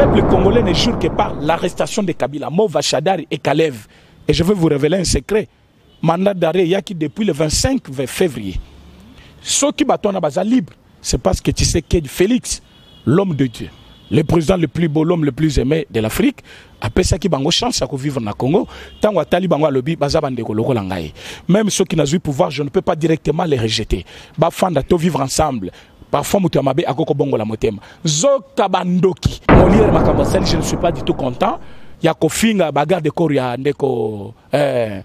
peuple congolais ne jure que par l'arrestation de Kabila, Mova Chadari et Kalev. Et je vais vous révéler un secret. Mandat d'arrêt, il y a qui depuis le 25 février. Ceux qui battent en libre, c'est parce que tu sais que Félix, l'homme de Dieu, le président le plus beau, l'homme le plus aimé de l'Afrique, apesaki bango chance ya vivre na Congo ntango atali bango baza même ceux qui n'ont eu pouvoir je ne peux pas directement les rejeter bafanda to vivre ensemble parfois moto ya mabe akoko bongola motema. Zoka bandoki. Moliere makambo asali je ne suis pas du tout content. Ya kofinga bagarde corps ya ndeko eh,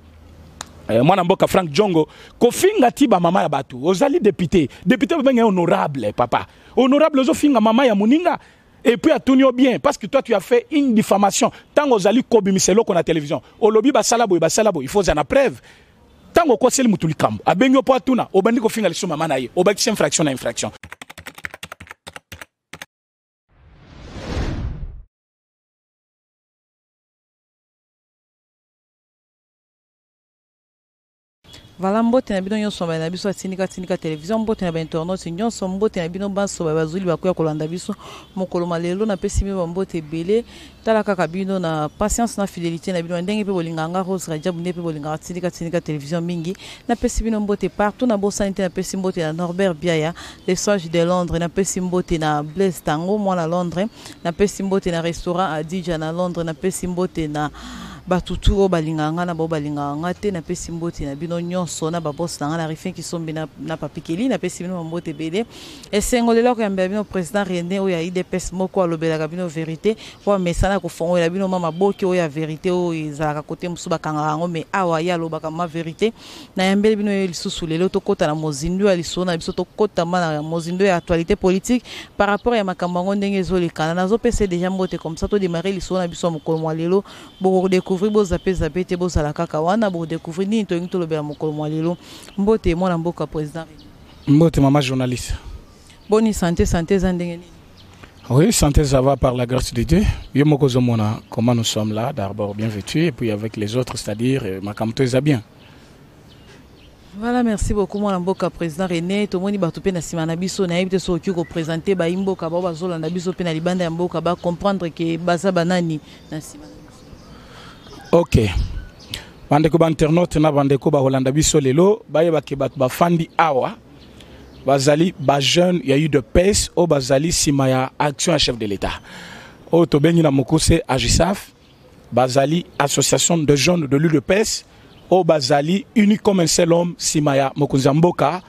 eh, mwana mboka frank jongo. Kofinga ti bamama ya bato ozali député. Député babenge honorable papa. Honorable ozofinga mama ya moninga. Et puis atuni yo bien. Parce que toi tu as fait une diffamation. Ntango ozali kobimisa eloko na télévision. Olobi basala boye basala boye. Il faut ozala na preuve. Ntango okoseli mutu likambo abengi yo mpo atuna. Obandi kofinga lisusu mama na ye. Obakisi infraction na infraction vala mbote na bino nyonso bali na biso atindika tindika televizio mbote na bainternaute nyonso mbote na bino banso bazwili bakoya kolanda biso. Mokolo malelo napesi bino bambote ebele. Tala kaka bino na patience na fidélité na bino ndenge mpe bolinganga rose rajabu nde mpe bolingaka tindika tindika televizio mingi. Napesi bino mbote partout na bosani te napesi mbote na norbert biaya le sage de londres napesi mbote na blaise tango mwana londres napesi mbote na restaurant adija na londres napesi mbote na bato tu oyo balingaka nga na bao balingaka nga te napesi mbote na bino nyonso na babosi na nga na rifin kisombi na, papikeli napesi bino bambote ebele esengo lelo akoyambela bino président rené oyo ya idps moko alobelaka bino verité po amesana kofongolela bino ma maboki oyo ya verité oyo ezalaka kote mosusu bakangaka yango me awa ye alobaka ma verité nayambeli bino yo lisusu lelo tokɔta na mozindo ya lisolo na biso tokɔtama na mozindo ya actualité politique. Par rapport ya makambo yango ndenge ezolekana nazopesa deja mbote comme ça todemare lisolo na biso ya mokolo mwa lelo. Bokodécouvrir bozape zape te bozala kaka wana bokodécouvrir nini tolingi tolobela mokolo mwa lelo mbote mwana mboka président. Mbote mama journaliste. Boni santé santé eza ndenge nini Oui, santé, ça va par la grâce de Dieu. Yo moko zomona comment nous sommes là, d'abord bien vêtus, et puis avec les autres, c'est-à-dire makamto eza bien. voilà merci beaucoup mwana mboka président rené. Tomoni bato mpe na nsima na biso nayebi te soki koprésente bayi mboka bao bazolanda biso mpe na libanda ya mboka bacomprendre ke baza banani na na ok. Bandeko bainternaute na bandeko bakolanda biso lelo bafandi awa. Bazali bajeune ya udps oyo bazali nsima ya action chef de l'état. Oyo tobengi na mokuse agisaf bazali association de jeunes de l'udps oyo bazali uni comme un seul homme nsima ya mokonzi ya mboka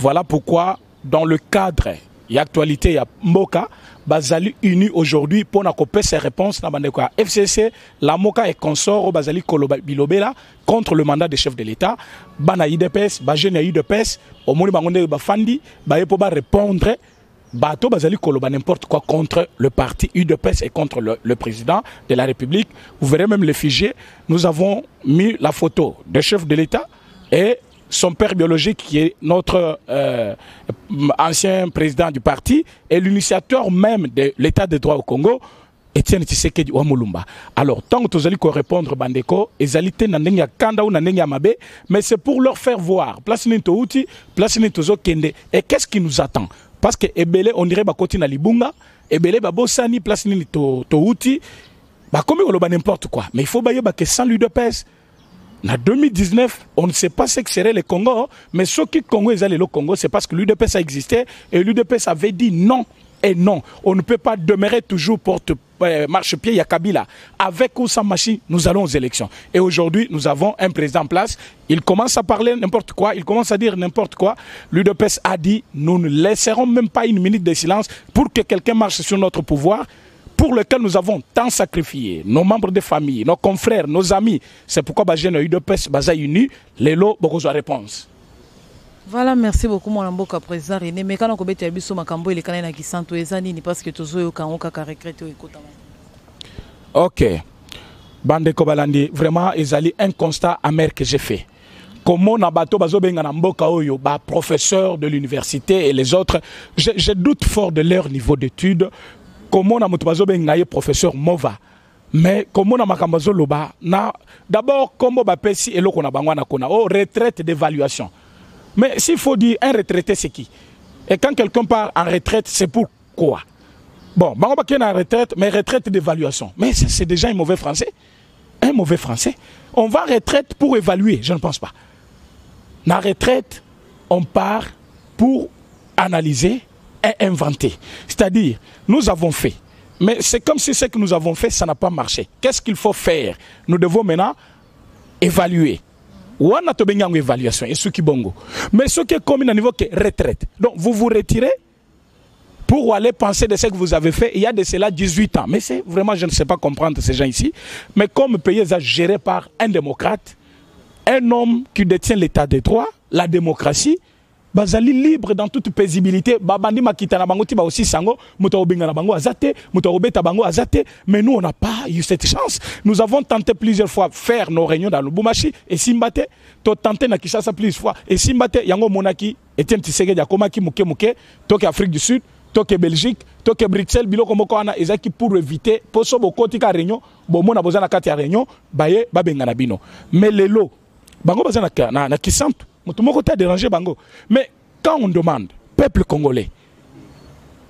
voilà pourquoi dans le cadre ya actualité ya mboka bazali uni aujourd'hui mpona kopesa réponse na bandeko ya fcc lamoka et consort bazali koloba bilobela contre le mandat de chef de l'état bana idps bajeune ya udps omoni bango ndenge bafandi baye mpo barépondre bato bazali koloba n'importe quoi contre le parti UDPS et contre le, président de la République. Vous verrez même les. Nous avons mis la photo du chef de l'État et son père biologique qui est notre euh, ancien président du parti et l'initiateur même de l'État de droit au Congo. Etienne Tshisekedi wa Mulumba. Alors, tant que vous allez répondre bandeko, ezali te na ndenge ya kanda ou na ndenge ya mabe, mais c'est pour leur faire voir. Place ni to uti, place ni tozo kende. Et qu'est-ce qui nous attend? Parce que ebele on dirait bakoti na libunga ebele babosani place nini to, to uti bakomi koloba n'importe quoi mais il faut bayeba que sans l'udps na 2019 on ne sait pas ce que serait le congo mais ce qui congo ezali le congo c'est parce que l'udps a existé et l'udps avait dit non et non on ne peut pas demeurer toujours porte euh, marche-pied ya Kabila. Avec ou sans machine, nous allons aux élections. Et aujourd'hui, nous avons un président en place. Il commence à parler n'importe quoi, il commence à dire n'importe quoi. L'UDPS a dit, nous ne laisserons même pas une minute de silence pour que quelqu'un marche sur notre pouvoir pour lequel nous avons tant sacrifié, nos membres de famille, nos confrères, nos amis. C'est pourquoi Bajen UDPS Baza uni, les lots, beaucoup de réponses. voilà merci beaucoup mwana mboka président rené me kana kobetela biso makambo elekana na kisanto eza nini parce que tozoyoka yango kaka regrete oyo ekotama ok. Bandeko balandi vraiment ezali un constat amer que j'ai fait. Komona bato bazobenga na mboka oyo? Baprofesseur de l'université et les autres. Je, je doute fort de leur niveau d'étude komona moto bazobenga ye professeur mova. Mais komona makambo azoloba na d'abord kombo bapesi eloko na bango wana kona. O oh, retraite d'évaluation. Mais s'il faut dire un retraité, c'est qui? Et quand quelqu'un part en retraite, c'est pourquoi bon bango bakei na retraite mais retraite d'évaluation. Mais c'est déjà un mauvais français. Un mauvais français. On va retraite pour évaluer je ne pense pas. Na retraite on part pour analyser et inventer c'est-à-dire nous avons fait. Mais c'est comme si ce que nous avons fait ça n'a pas marché. Qu'est-ce qu'il faut faire? Nous devons maintenant évaluer. Wana tobengi yango évaluation esuki bongo. Mais soki ekomi na niveau ke retraite. Donc vous vous retirez pour aller penser de ce que vous avez fait. Il y a de cela 18 ans. Mais c'est vraiment je ne sais pas comprendre ces gens ici. Mais comme pays est géré par un démocrate un homme qui détient l'état de droit la démocratie bazali libre dans toute paisibilité. Babandi makita na bango ti aussi sango moto obenga na bango azate moto obeta bango azate mais nous on n'a pas eu cette chance. Nous avons tenté plusieurs fois faire nos réunions dans Lubumbashi et Simbate to tenté na Kinshasa plusieurs fois et Simbate yango monaki Etienne Tshisekedi akomaki muke muke toke Afrique du Sud toke Belgique toke Bruxelles biloko moko wana ezaki pour éviter. Poso bokoti ka réunion bomona boza na kati ya réunion baye babenga na bino. Mais lelo bango baza na, na, na Kisantu bango. Mais quand on demande peuple congolais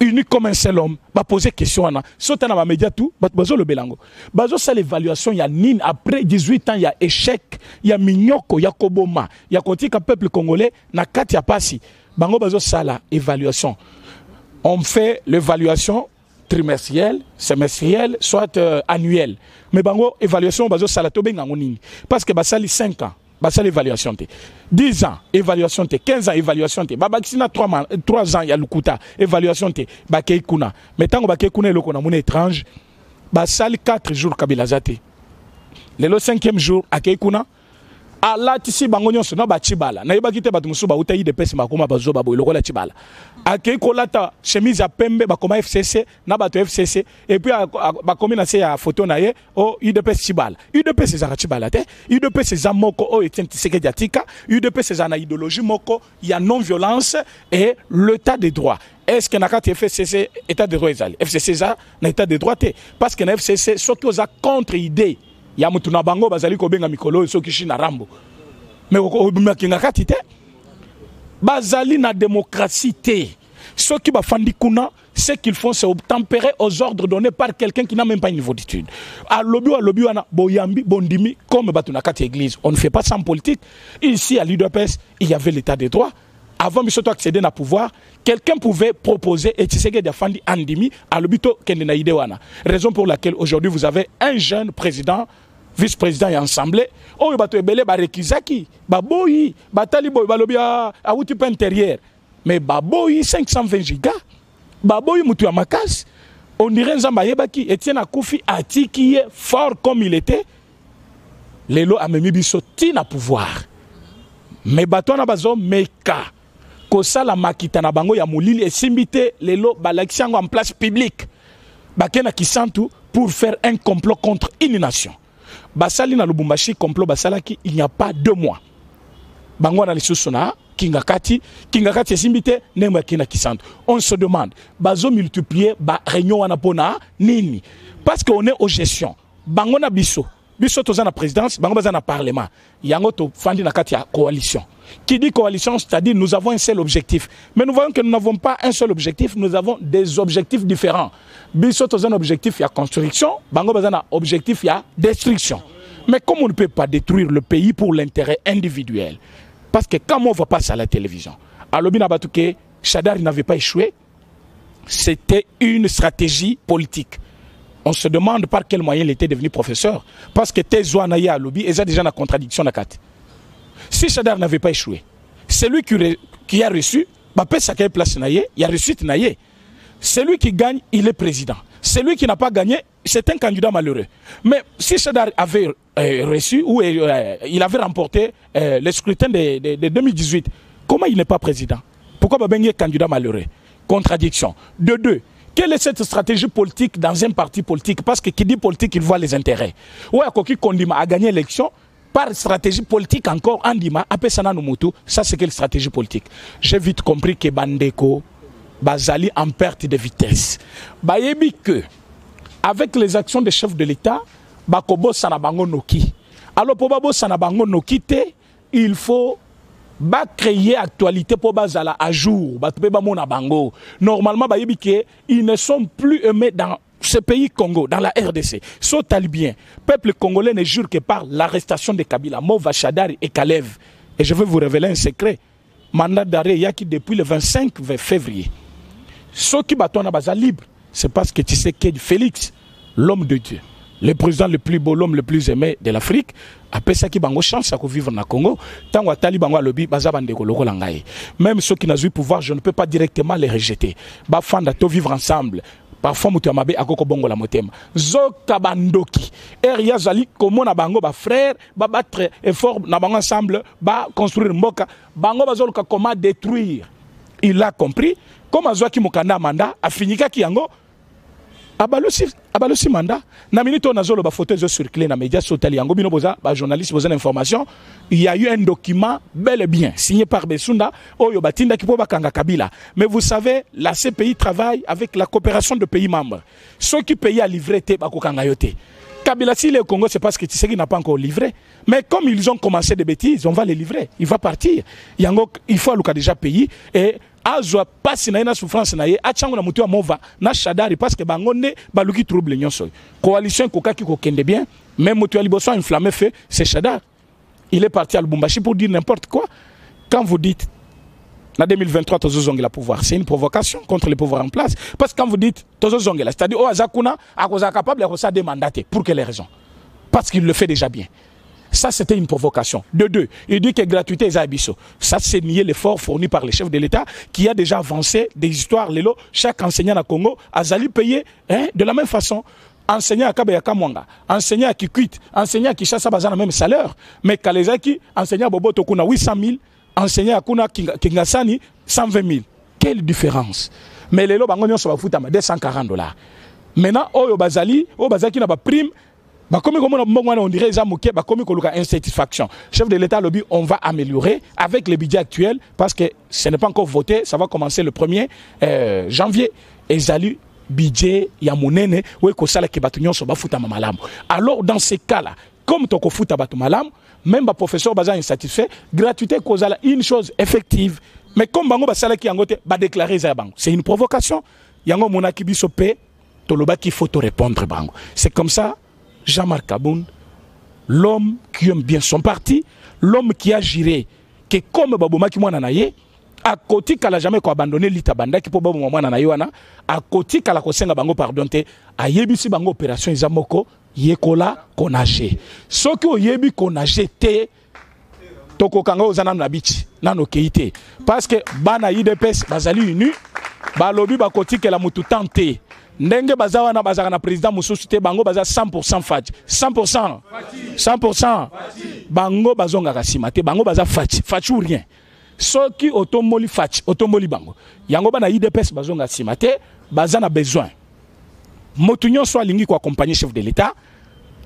uni comme un seul homme baposer question wana so ta na bamédia tout bato bazolobela yango bazosala évaluation ya nini après 18 ans ya échec ya minyoko ya koboma ya kotika peuple congolais na kati ya pasi. Bango évaluation. On fait l'évaluation trimestrielle semestrielle soit euh, annuelle. Mais bango évaluation bazosala tobenga yango nini. Parce que basali 5 ans basala évaluation te. 10 ans évaluation te. 15 ans évaluation te. Babakisi na 3, 3 ans ya lukuta évaluation te. Bakei kuna mais ntango bakei kuna eloko na mona étrange. Basali 4 jours kabila aza te lelo 5e jour alatisi bango nyonso na bacibala nayebaki te bato mosusu bauta idps bakoma bazoba boye lokola cibala akei kolata chemise ya pembe bakoma fcc na bato fcc epuis bakomi na se ya foto na ye o udps cibala udps ezalaka cibala te. Udps eza moko oyo etienne tisekedi atika udps eza na idéologie moko ya non violence et l'état de droit est-ce que na kati fcc état de droit ezali? Fcc eza na état de droit te. Parce que na fcc soki oza contre idée ya mutu na bango bazali kobenga mikolo oyo rambo. Me obimakinga kati te. Bazali na démocratie te. Soki bafandi kuna ce qu'ils font c'est obtempérer aux ordres donnés par quelqu'un qui n'a même pas un niveau d'étude. Alobi alobi wana boyambi bondimi comme bato na kati église. On ne fait pas en politique. Ici à l'UDPS il y avait l'état de droit avant biso to accéder na pouvoir. Quelqu'un pouvait proposer et Tshisekedi afandi andimi alobi to kende na idée wana. Raison pour laquelle aujourd'hui vous avez un jeune président vice-président ya assemblée oyo bato ebele barekizaki baboyi batali boyi balobi awuti mpe intérieur. Mais baboyi 520 giga baboyi mutu ya makasi on dirait nzambe ayebaki etienne akufi atiki ye fort comme il était. Lelo amemi biso ntina pouvoir. Mais bato wana bazomeka kosala makita na bango ya molili esimbi te lelo balakisi yango en place publique. Bake na kisantu pour faire un complot contre une nation basali na lubumbashi complot basalaki il n'y a pas deux mois. Bango wana lisusu na kingakati kingakati esimbi te ndenge bakei na on se demande bazomultiplier baréunion wana nini? Parce que on est aux gestion bango na biso biso toza na présidence bango baza na parlement. Yango tofandi na kati coalition. Qui dit coalition c'est-à-dire nous avons un seul objectif. Mais nous voyons que nous n'avons pas un seul objectif nous avons des objectifs différents. Biso toza na objectif ya construction bango baza na objectif ya destruction. Mais comme on ne peut pas détruire le pays pour l'intérêt individuel parce que quand on voit pas ça à la télévision alobi na bato ke Chadar n'avait pas échoué c'était une stratégie politique on se demande par quel moyen il était devenu professeur. Parce que Tezwa Naya Alobi est déjà la contradiction si Chadar n'avait pas échoué c'est lui qui, qui a reçu Bapé place il a reçu Naye celui qui gagne il est président. Celui qui n'a pas gagné c'est un candidat malheureux. Mais si Chadar avait euh, reçu ou euh, il avait remporté euh, le scrutin de, de, de 2018 comment il n'est pas président? Pourquoi Babengé est candidat malheureux? Contradiction. De deux quelle est cette stratégie politique dans un parti politique? Parce que qui dit politique, il voit les intérêts. Ouais, Koki Kondima a gagné l'élection par stratégie politique encore, Andima, après Sana Numutu, ça c'est quelle stratégie politique? J'ai vite compris que Bandeko, Bazali en perte de vitesse. Bayebi que, avec les actions des chefs de l'État, Bakobo Sanabango Noki. Alors pour Babo Sanabango Noki, il faut créer actualité pour bazala à jour normalement ils ne sont plus aimés dans ce pays Congo, dans la RDC, sont bien. Peuple congolais ne jure que par l'arrestation de Kabila, Mova Chadari et Kalev. Et je vais vous révéler un secret. Mandat d'arrêt, il y a qui depuis le 25 février. Ceux qui battent baza libre, c'est parce que tu sais que Félix, l'homme de Dieu, le président le plus beau, l'homme le plus aimé de l'Afrique, qui bango chance à vivre na Congo, tant que tali bango lobby baza bandeko lokola ngai. Même n'ont eu pouvoir, je ne peux pas directement les rejeter. Ba fanda to vivre ensemble. parfois moto ya mabe akoki kobongola motema zoka bandoki ere ya azali komona bango bafrère babatre effort na bango ensemble baconstruire mboka bango bazoluka comment détruire il a compris comme azwaki mokanda ya manda afinikaki yango abalosi abalosi manda na minute oyo nazoloba photo ezocircule na média so otali yango bino boza bajournaliste boza na information. Il y a eu un document bel et bien signé par besunda oyo batindaki mpo bakanga kabila. Mais vous savez la cpi travaille avec la coopération de pays membres. Soki pays alivre te bakokanga yo te Kabila, s'il est au Congo, c'est parce que tu n'a pas encore livré. Mais comme ils ont commencé des bêtises, on va les livrer. Il va partir. Il faut déjà payer. Et azwa pasi na na souffrance na ye atiango na motu ya mova na shadari parce que bango baluki trouble nyonso oyo coalition ekokaki kokende bien mais motu ya liboso inflammé fait c'est shadar il est parti à lubumbashi pour dire n'importe quoi quand vous dites na 2023 tozozongela pouvoir c'est une provocation contre le pouvoir en place parce que quand vous dites tozozongela c'est-à-dire oyo aza kuna akozala capable demanda te pour quelle raison? Parce qu'il le fait déjà bien ça, c'était une provocation. De deux, il dit que gratuité est abisso. Ça, c'est nier l'effort fourni par les chefs de l'État qui a déjà avancé des histoires. Lélo, chaque enseignant à Congo a zali payé hein, de la même façon. Enseignant à Kabaya Kamwanga, enseignant à Kikwit, enseignant à Kishasa Bazana même salaire. Mais Kalezaki, enseignant à Bobo Tokuna 800 000, enseignant à Kuna Kingasani 120 000. Quelle différence Mais les lots, 240 dollars. Maintenant, Oyo Bazali, Bazaki n'a pas prime, wana on dirait eza moke bakomi koluka insatisfaction chef de l'état on va améliorer avec le budget actuel parce que ce n'est pas encore voté ça va commencer le 1er euh, janvier ezali budget ya monene oyo ekosalaki bato nyonso bafutama malamu alors dans ces cas là comme tokofuta bato malamu même baprofesseur baza insatisfait gratuité ekozala une chose effective. Mais comme bango basalaki yango te badéclare eza ya bango. C'est une provocation. Yango omonaki biso mpe tolobaki faut to répondre bango. C'est comme ça Jean-Marc Aboun, l'homme qui aime bien son parti, l'homme qui a géré que comme Babomaki mwana na ye akotikala jamais koabandonne lita bandaki mpo baboma mwana na ye wana akotikala kosenga bango pardon te ayebisi bango opération eza moko yekola konage soki oyebi konage te tokokanga oza nano na biti nano okei te. Parce que bana idps bazali uni balobi bakotikela motu tan te. Ndenge baza wana bazalaka na président mosusu te bango baza 100 faci 100 100 bango bazongaka nsima te bango baza faci faci ou rien. Soki otomboli faci otomboli bango. Yango bana idps bazonga nsima te baza na besoin motu nyonso alingi koaccompagne chef de l'état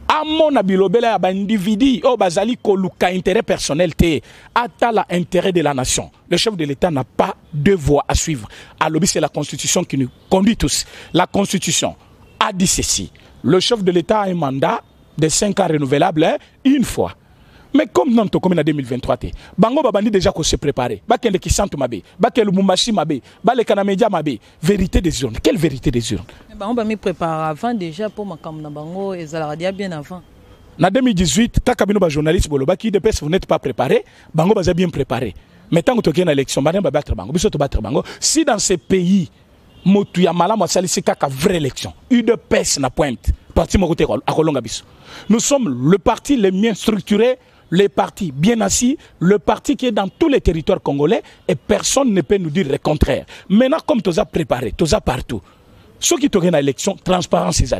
amona bilobela ya baindividu oyo bazali koluka intérêt personnel te atala intérêt de la nation. Le chef de l'état n'a pas deux voies à suivre. Alobi c'est la constitution qui nous conduit tous. La constitution a dit ceci. Le chef de l'état a un mandat de 5 ans renouvelable hein, une fois mais comme non tokomi na 2023 te bango babandi déjà kose préparer bakende kisantu mabe bakende lubumbashi mabe baleka na média mabe vérité des urnes. Quelle vérité des urnes? Bango bami prépare avant déjà mpo makambo na bango ezalaka dia bien avant. Na 2018 kaka bino bajournaliste bolobaki idps vous n'êtes pas préparé bango baza bien préparé. Mais ntango tokei na élection bana babatre bango. Biso tobatre bango. Si dans ce pays motu ya malamu asalisi kaka vraie élection. Udps na pointe. Parti moko te akolonga biso. Nous sommes le parti le mieux structuré les partis bien assis, le parti qui est dans tous les territoires congolais et personne ne peut nous dire le contraire. Maintenant, comme tu as préparé, tu as partout. Ceux qui ont une élection, transparence, c'est ça.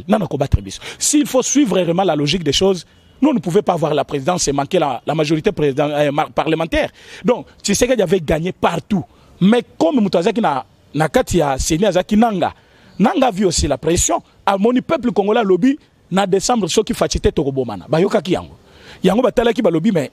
S'il faut suivre vraiment la logique des choses, nous ne pouvons pas avoir la présidence et manquer la, la majorité euh, parlementaire. Donc, y avait gagné partout. Mais comme Moutazaki na na kati ya Seni Azaki Nanga, Nanga vu aussi la pression. À mon peuple congolais lobby, na décembre, ceux qui fachité Torobomana. Bayoka ki yango. batalaki balobi mais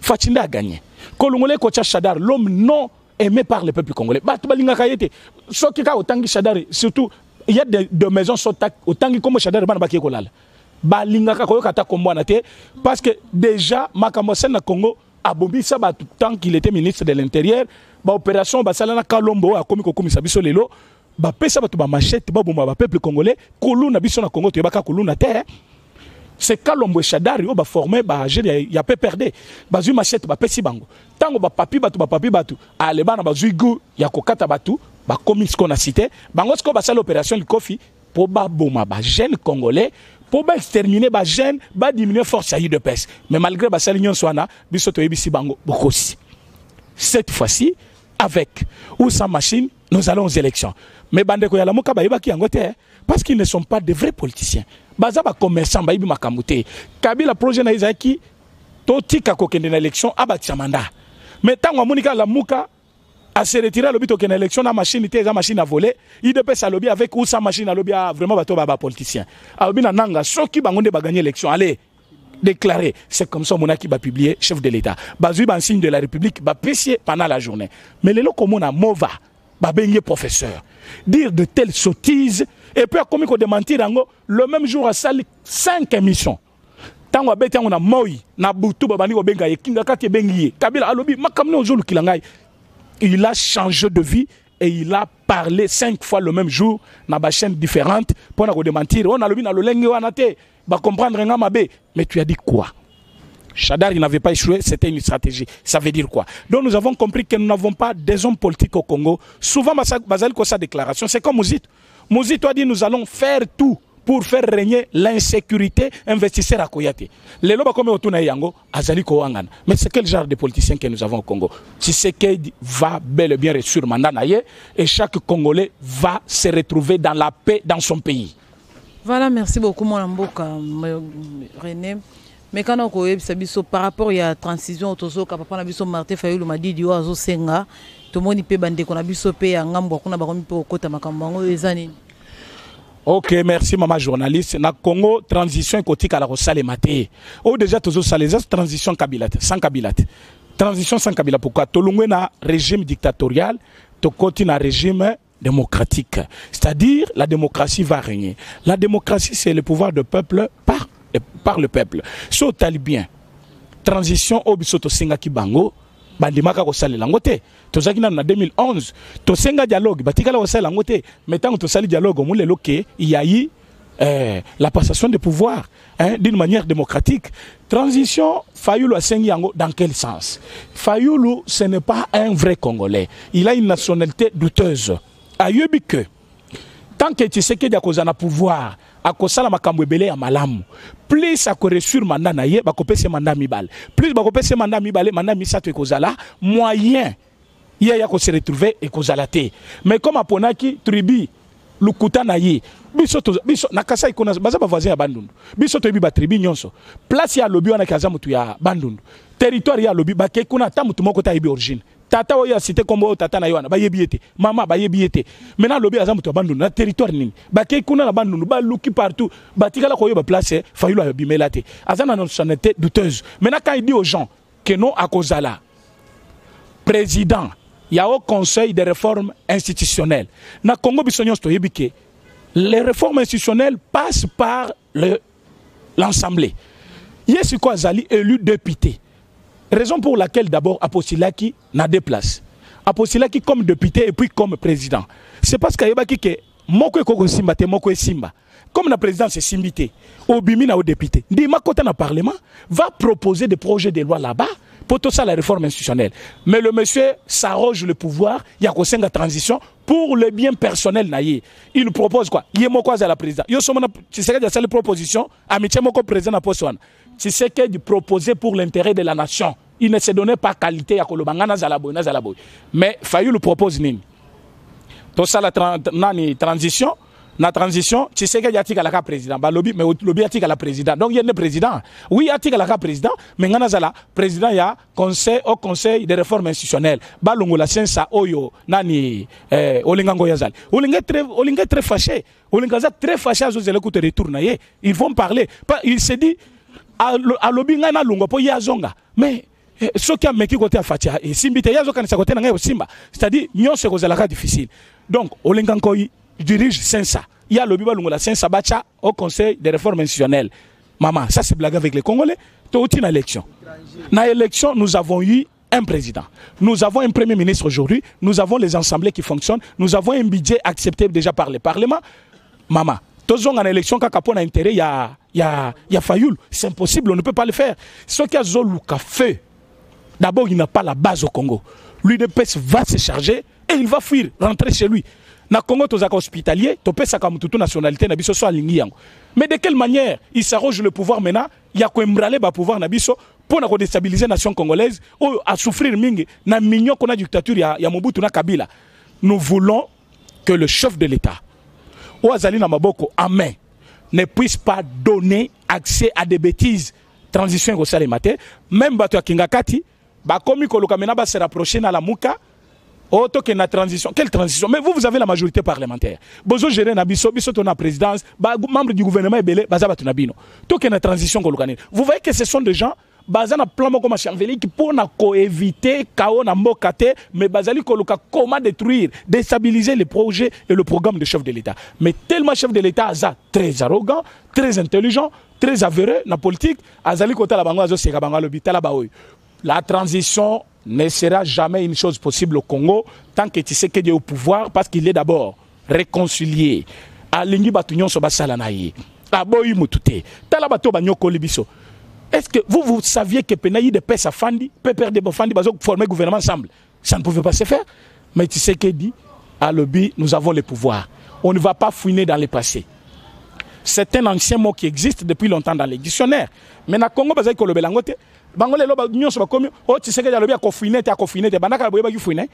faci nde aganye. Kolongole kotia shadar l'homme non aimé par le peuple congolais. Bato balingaka ye te. Soki kaka otangi shadar surtout il y a de, de maisons so otangi kombo shadar bana bakie kolala balingaka koyoka ata kombo wana te parce que déjà makambo na congo abobisa bato tant qu'il était ministre de l'intérieur. Baopération basala na kalombo oyo akomi kokomisa biso lelo. Bapesa bato bamachete baboma bapeuple congolais. Koluna biso na congo toyebaka koluna te c'est kalombo eshadari oyo baforme bajeune ya, pprd bazwi machete bapesi bango. Ntango bapapi bato bapapi bato ale bana bazwi gu ya kokata bato bakomi sikoyo na cité. Bango sikoyo basali opération likofi mpo baboma bajeune congolais. Mpo baextermine bajeune badiminue force ya udps mais malgré basali nyonso wana biso toyebisi bango bokosi. Cette fois-ci avec ou sans machine nous allons aux élections. Mais bandeko ya lamuka bayebaki yango te parce qu'ils ne sont pas de vrais politiciens baza bacommerçant bayebi makambo te kabila projet na ye ezalaki totika kokende na élection abakisa manda mais ntango amoni kaka lamuka ase retire alobi tokende na élection na machine te eza machine à voler idps alobi avec ou sans machine alobi vraiment bato ba bapoliticien alobi na nanga soki bango nde baganye élection allez déclaré. C'est comme ça Monaki va publier chef de l'État. Bazui ban signe de la République va apprécier pendant la journée. Mais les locaux on a mova va baigner professeur. Dire de telles sottises et puis comme il démentir le même jour à salle cinq émissions. Tango abeti on a moi na butu babani ko benga yekinga kati bengi ye. Kabila alobi makamne ozulu kilangai. Il a changé de vie et il a parlé cinq fois le même jour dans des chaînes différentes pour nous démentir. On a le na lolenge wana te bah comprendre nga mabe mais tu as dit quoi? Chadar il n'avait pas échoué c'était une stratégie ça veut dire quoi? Donc nous avons compris que nous n'avons pas des hommes politiques au Congo souvent basal ko sa déclaration c'est comme Mouzit Mouzit a dit nous allons faire tout pour faire régner l'insécurité investisseur à Koyate. Les loba comme autour yango azali ko wangana. Mais c'est quel genre de politiciens que nous avons au Congo? Tshisekedi va bel et bien sur mandat et chaque Congolais va se retrouver dans la paix dans son pays. Voilà, merci beaucoup mon René. mais kana koyebisa biso par rapport ya transition tozoka papa na biso martin fayulu madidi oyo azosenga tomoni mpe bandeko na biso ya ngambo kuna bakomi mpe kokota makambo eza nini? Ok merci mama journaliste. Na congo transition ekotikala kosalema te. Oyo déjà tozosala eza transition kabila te sans kabila te transition sans kabila pourquoi? Tolongwe na régime dictatorial tokoti na régime démocratique. C'est-à-dire la démocratie va régner. La démocratie c'est le pouvoir du peuple par, par le peuple. So otali bien transition oyo biso tosengaki bango bandimaka kosalela yango te. Tozalaki nano na 2011 tosenga dialogue. Batikala kosalela yango te. Mais ntango tosali dialogue omu lelo ke yayi eh, la passation de pouvoir hein, d'une manière démocratique. Transition Fayoulou asengi yango dans quel sens? Fayoulou ce n'est pas un vrai congolais. Il a une nationalité douteuse. Ayebi que tant que tshisekedi na pouvoir akosala makambo ebele ya malamu. Plus akoreusir manda na ye bakopesa manda mibale. Plus bakopesa manda mibale manda misato ekozala moyen ye ya kose retrouve ekozala te. Mais comme aponaki tribi lukuta na ye biso biso na kasai kuna baza bavoisin ya bandundu. Biso toyebi batribi nyonso. Place ya alobi wana ke aza motu ya bandundu. Territoire ya alobi bakei kuna ata motu moko te ayebi origine tata oyo asite kombo oyo tata na ye wana bayebi ye te mama bayebi ye te maintenant alobi aza moto ya bandundu na territoire nini? Bakei kuna na bandundu baluki partout. Batikala koyeba place fayulu abimela te. Aza na nationalité douteuse. Maintenant quand il dit aux gens que non akozala président ya au conseil de réformes institutionnelles. Na congo biso nyonso toyebi ke les réformes institutionnelles passent par l'assemblée le, ye sikoyo azali élu député Raison pour laquelle d'abord Aposilaki n'a deux places. Aposilaki comme député et puis comme président. C'est parce qu'il y a que moko ekoko simba te simba. Comme la présidence est simbité, obimi na au député. Ndima na parlement va proposer des projets de loi là-bas pour tout ça la réforme institutionnelle. Mais le monsieur s'arroge le pouvoir, il y a la transition pour le bien personnel naïe. Il propose quoi? Il est à la présidence. Sais que ça les propositions, amitié président poste tu sais que de proposer pour l'intérêt de la nation. Il ne se donnait pas qualité à Kolobangana Zalaboy, Zalaboy. Mais Fayou le propose nini. Tout ça, la tra nani, transition, na transition, tu sais qu'il y a un président? Bah, lobby, mais lobby a la président? Donc, il y a un président. Oui, il y a un président, mais il y a un président, il y a conseil, au conseil de réforme institutionnelle. Bah, l'ongo la sensa, oyo, nani, eh, olingango. Olinga très, olinga très fâché. Olinga très fâché à ce que retourner. Ils vont parler. Il se dit, alobi ngai nalongwa mpo ye azonga mais soki ameki kote afati esimbi te ye azokanisa kote na ngai osimba c'est-à-dire nyonso ekozalaka difficile donc olinga nkoi dirige sensa ye alobi balongola sensa batya au conseil de réforme institutionnelle Maman, ça c'est blague avec les Congolais. touti na élection na élection nous avons eu un président. Nous avons un premier ministre aujourd'hui. Nous avons les assemblées qui fonctionnent. Nous avons un budget accepté déjà par le Parlement. Maman, tous en élection, quand on a intérêt, il y a, y, Fayoul. C'est impossible, on ne peut pas le faire. Ce qui a fait, d'abord, il n'a pas la base au Congo. L'UDPS va se charger et il va fuir, rentrer chez lui. Na Congo, tu es hospitalier, tu peux comme toute nationalité, na biso so Mais de quelle manière il s'arroge le pouvoir maintenant? Il y a quoi le pouvoir na pour déstabiliser la nation congolaise ou à souffrir mingi na mignon qu'on a dictature ya, Mobutu na Kabila? Nous voulons que le chef de l'État, ou Azali na Maboko, main, ne puisse pas donner accès à des bêtises. Transition au maté, même bato Kingakati, ba komi koloka mena ba se rapprocher na la muka, Oh, na transition. Quelle transition? Mais vous, vous avez la majorité parlementaire. Bozo gérer na biso, biso ton présidence, ba membre du gouvernement est belé, baza batu na bino. Toke na transition kolokani. Vous voyez que ce sont des gens baza na plan moko machanveliki pour na coéviter chaos na mboka te mais bazali koluka comment détruire déstabiliser les projets et le programme de chef de l'État mais tellement chef de l'État aza très arrogant très intelligent très avéré na politique azali kotala bango azoseka bango alobi tala baoyo la transition ne sera jamais une chose possible au Congo tant que Dieu est au pouvoir parce qu'il est d'abord réconcilié alingi bato nyonso basala aboyi mutu te tala bato est-ce que vous, vous saviez que Penaï de Pesa Fandi, Pépère de Bofandi, va former gouvernement ensemble? Ça ne pouvait pas se faire. Mais dit À lobby, nous avons le pouvoir. On ne va pas fouiner dans le passé. C'est un ancien mot qui existe depuis longtemps dans les dictionnaires. Mais na Congo, bazai ko lobela ngote. Bango lelo nyonso ba komi. Oh, tu sais que lobi ko fouiner, ta ko fouiner, banaka boyeba ki fouiner.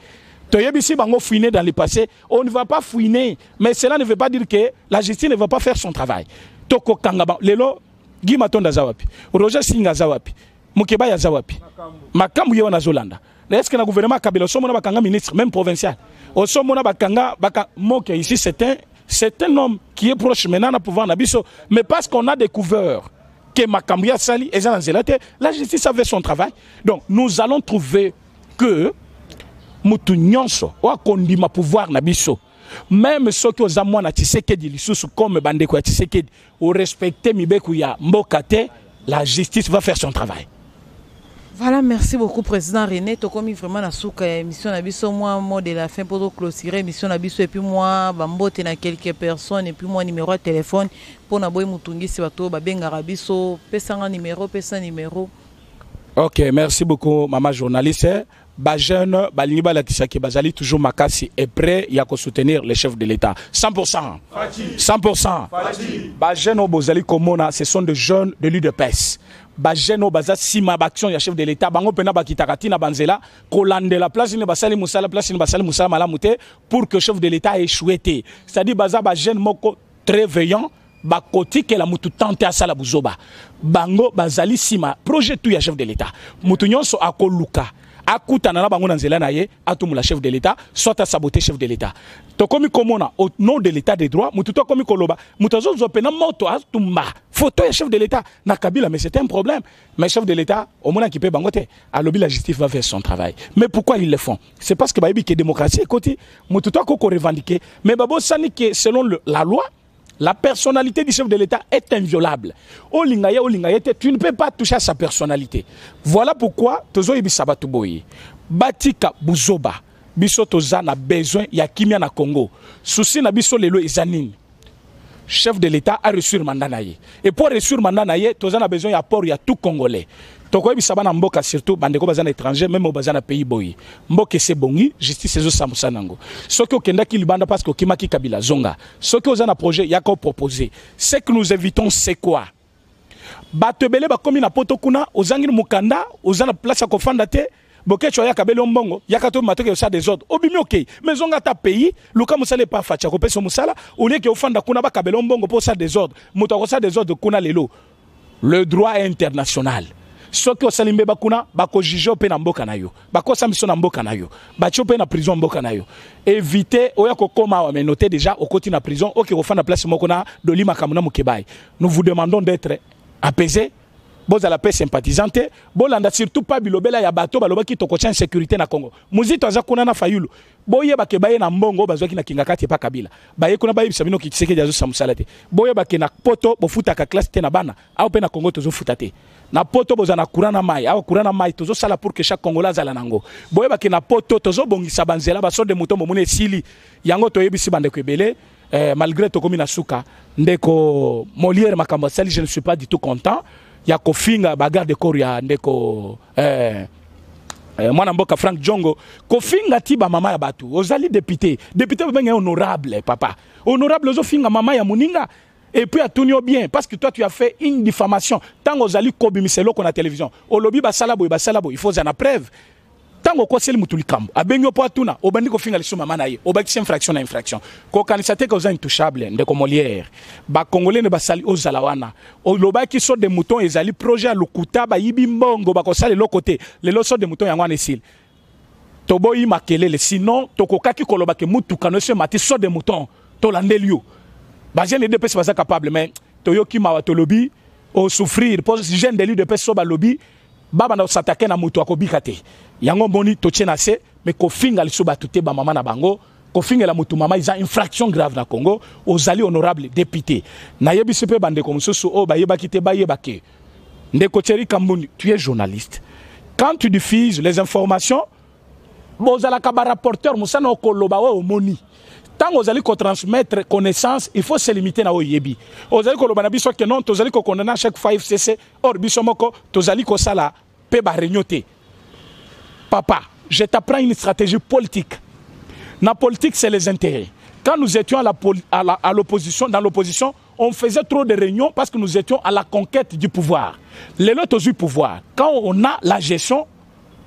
Toyebisi bango fouiner dans le passé. On ne va pas fouiner. Mais cela ne veut pas dire que la justice ne va pas faire son travail. Toko kangaba. Lelo gi matonda aza wapi? Roger singa aza wapi? Mokebaya aza wapi? Makambo ye wana azolanda est-ce que na gouvernement kabila osomona bakanga ministre même provincial? Osomona bakanga baka moke ici c'est un c'est un homme qui est proche maintenant na pouvoir na biso mais parce qu'on a découvert que makambo ya sali te la justice a fait son travail. Donc nous allons trouver que mutu nyonso oyo akondima pouvoir na biso même soki oza mwana tshisekedi lisusu comme bandeko ya tshisekedi orespecte mibeko ya mboka te la justice va faire son travail Voilà, merci beaucoup, Président René. Tu as vraiment la souka émission na biso. Moi mot de la fin pour clôturer émission na biso. Et puis moi bambote na quelques personnes. Et puis moi numéro de téléphone. Pour na boy mutungisi bato ba benga biso. Pesa numéro pesa numéro. OK, merci beaucoup maman journaliste. bajeune balingi balakisaki bazali toujours makasi. Et prêt ya soutenir le chef de l'état. 100% 100% bajeune oyo bozali komona ce sont des jeunes de l'udps bajeune oyo baza nsima baaction ya chef de l'état bango mpena bakitaka ntina banzela kolandela place nini basali mosala place nini basali mosala malamu te pour que chef de l'état échoué te. C'est-à-dire baza bajeune moko très veillant bakotikela mutu tante asala buzoba. Bango bazali nsima projet tu ya chef de l'état mutu nyonso akoluka akutana na bango na nzela na ye atumula chef de l'état soit asabote chef de l'état tokomi komona au nom de l'état de droit mutu to akomi koloba mutu azozwa mpena moto atumba. Photo ya chef de l'état na kabila mais c'est un problème. Mais chef de l'état omonaki mpe bango te alobi la justice va faire son travail. Mais pourquoi ils le font? C'est parce que bayebi ke démocratie ekoti mutu to akoko revendiquer. Mais babosani ke selon la loi la personnalité du chef de l'État est inviolable. Olingaye, olingaye, tu ne peux pas toucher à sa personnalité. Voilà pourquoi tozo yebi sabatuboyi. Batika buzoba. Biso toza na besoin ya kimia na Congo. Souci na biso lelo ezanini. Chef de l'État a reçu le mandat. Et pour reçu le mandat naye, toza na besoin ya port tout Congolais. tokoyebisa bana mboka surtout bandeko baza na étranger même oyo baza na pays boye mboka ese bongi justice ezosambusa nango. Soki libanda parce que okimaki kabila zonga. Soki oza na projet yaka opropose ce que nous évitons c'est quoi? Bato ebele na poto kuna ozangi mokanda na place kofanda te bokecho yaka beli mbongo yaka to matoke osala desordre obimi okei mais zonga ata pays luka mosala epa faci akopesa mosala olieke ofanda kuna bakabela mbongo mpo osala desordre moto akosala desordre kuna lelo. Le droit international. Soki osali mbe bakuna bakojuge mpe na mboka na yo. Bakosa miso na mboka na yo. Batie mpe na prison mboka na yo. Évite oya kokóma awa mais note déjà okoti na prison. Oke kofanda place moko na doli makambo na mokebai nous vous demandons d'être apaisé bozala mpe sympathisant te bolanda surtout pa bilobela ya bato balobaki tokotya insécurité na congo. Mozito aza kuna na fayulu. Boyebake baye na mbongo bazwaki na kinga kati kabila. Baye kuna bayebisa bino kitisekedi azosa mosala te. Boyebake na poto bofutaka classe te na bana. Awa mpe na congo tozofuta te. Na poto bozala na courant na mai awa na mai tozosala pour que chaque congolais azala nango. Boyebaki na poto tozobongisa banzela baso de moto momoni esili. Yango toyebisi bandeko ebele. Eh, malgré tokomi na suka ndeko molière makambo je ne suis pas du tout content ya kofinga bagarde corps ya ndeko eh, eh, mboka frank jongo. Kofinga ti bamama ya bato ozali député. Député babenge honorable papa. Honorable ozofinga mama ya moninga. Et puis atuni bien parce que toi tu as fait une diffamation. Ntango ozali kobimisa eloko na télévision. Olobi basala boye basala boye. Il faut ozala na preuve ntango okoseli mutu likambo abengi yo mpo atuna obandi kofinga liso mama na ye obakisi infraction na infraction. Kokanisa te ke oza intouchable ndeko molière. Bakongolais nde basali ozala wana. Olobaki so de mouton ezali projet ya lokuta bayibi mbongo bakosala eloko te. Lelo so de mouton yango wana esili toboyi makelele sinon tokokaki koloba ke mutuka no eso emati so de mouton tolandeli yo bagene de mpesi baza capable mais toyoki mawa tolobi osouffrir mpo gene de lide mpe so balobi babanda kosatake na moto akobika te yango moni totie na se me kofinga liso bato te bamama na bango. Kofingela motu mama eza infraction grave na congo. Ozali honorable député. Nayebisi mpe bandeko mosusu oyo bayebaki te bayeba ke ndeko tieri kambundi tu es journaliste. Quand tu diffuses les informations bozalaka barapporteur mosana okoloba oyo omoni. Ntango ozali kotransmettre connaissance il faut se limiter na oyo oyebi. Ozali koloba na biso ke non tozali kokondana chaque fois fcc or biso moko tozali kosala mpe baréunion te papa je t'apprends une stratégie politique. Na politique c'est les intérêts. Quand nous étions à la, la, l'opposition dans l'opposition on faisait trop de réunions parce que nous étions à la conquête du pouvoir. Les autres du pouvoir quand on a la gestion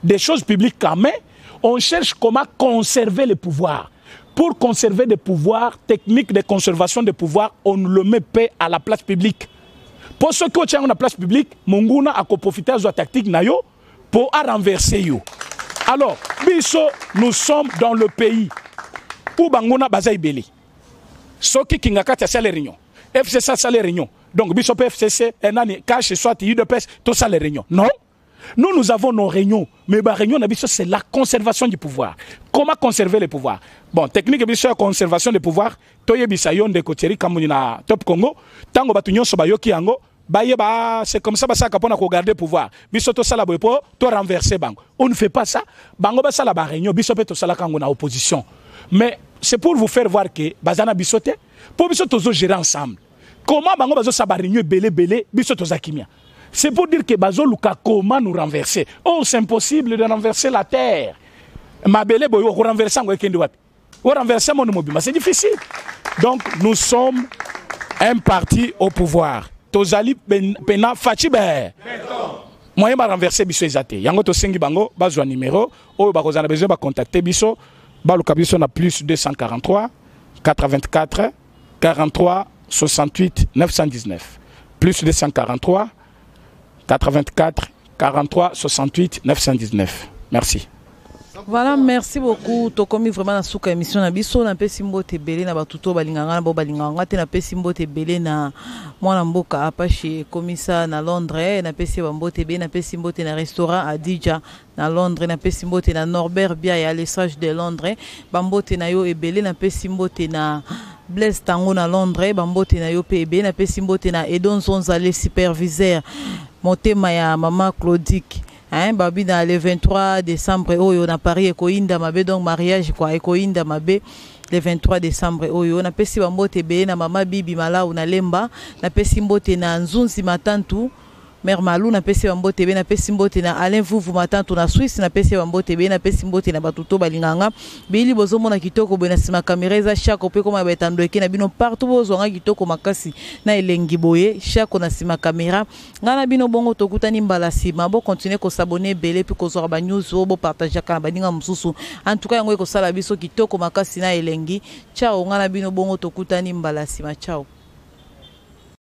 des choses publiques en main on cherche comment conserver le pouvoir pour conserver des pouvoirs techniques de conservation des pouvoirs on le met pas à la place publique. Pour ceux qui ont la place publique monguna a profiter de la tactique pour renverser alors biso nous sommes dans le pays où banguna baza ibeli soki kingakati asala réunion fcc asala réunion donc biso fcc enani cache soit udps tosala réunion non nous, nous avons nos réunions, mais la réunion, c'est la conservation du pouvoir. Comment conserver le pouvoir Bon, technique, c'est la conservation du pouvoir. Toye bisayon de koteri comme na Top Congo. Tango batunyon so bayoki yango. Baye ba, c'est comme ça, bah ça, qu'on a le pouvoir. Biso to sala boepo, renverser bango. On ne fait pas ça. Bango ba sala ba réunion, biso pe to sala na opposition. Mais c'est pour vous faire voir que bazana bisote, pour biso tozo gérer ensemble. Comment bango bazo sa ba réunion belé belé, biso. C'est pour dire que Bazoluka comment nous renverser? Oh, c'est impossible de renverser la terre. Mabele boy, on renverse en week-end On renverse mon mobile, c'est difficile. Donc nous sommes un parti au pouvoir. Tozali pena fachibe. Moyen ba renverser biso ezate. Yango to sengi bango bazwa numéro oyo bakozana besoin ba contacter biso baluka biso na plus 243 84 43 68 919 plus 243 84 43 68 919. Merci. Voilà, merci beaucoup. Tokomi vraiment na suka émission na biso na pesi mbote belé na batuto balinganga na bo balinganga te na pesi mbote na mwana mboka apache komisa na Londres na pesi ba mbote belé na pesi mbote na restaurant Adija na Londres na pesi mbote na Norbert Bia ya l'essage de Londres ba mbote na yo ebelé na pesi mbote na Blaise Tango na Londres ba mbote na yo pe ebelé na pesi mbote na Edon Zonza le superviseur motema ya mama claudique hein, babi na le 23 décembre oyo na paris ekoyinda mabe donc mariage kwa ekoyinda mabe le 23 décembre oyo napesi bambote ebele na mama bibi malau na lemba napesi mbote na nzunzi matantu mare malu napesi bambote ebe napesi mbote na alain vuvu matantu na swisse napesi bambote ebe napesi mbote na bato to balinganga. Bili bozomona kitoko boye na nsima kamera eza shako mpe koma baetando eke na bino partout bozwanga kitoko makasi na elengi boye. Shako na nsima kamera ngai na bino bongo tokutani mbala nsima. Bokontinue kosabone ebele mpe kozwaka banews oyo bopartageaka na baninga mosusu. Antuka yango ekosala biso kitoko makasi na elengi. Ciao ngai na bino bongo tokutani mbala nsima. Ciao